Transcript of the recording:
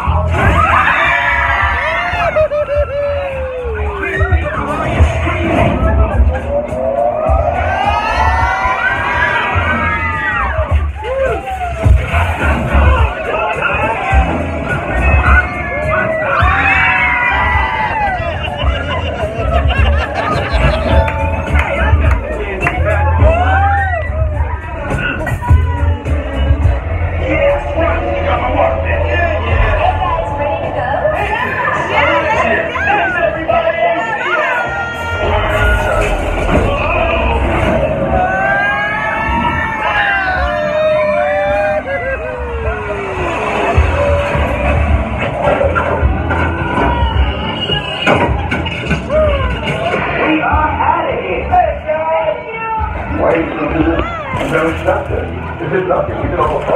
Oh, And there is nothing. This is nothing. We can all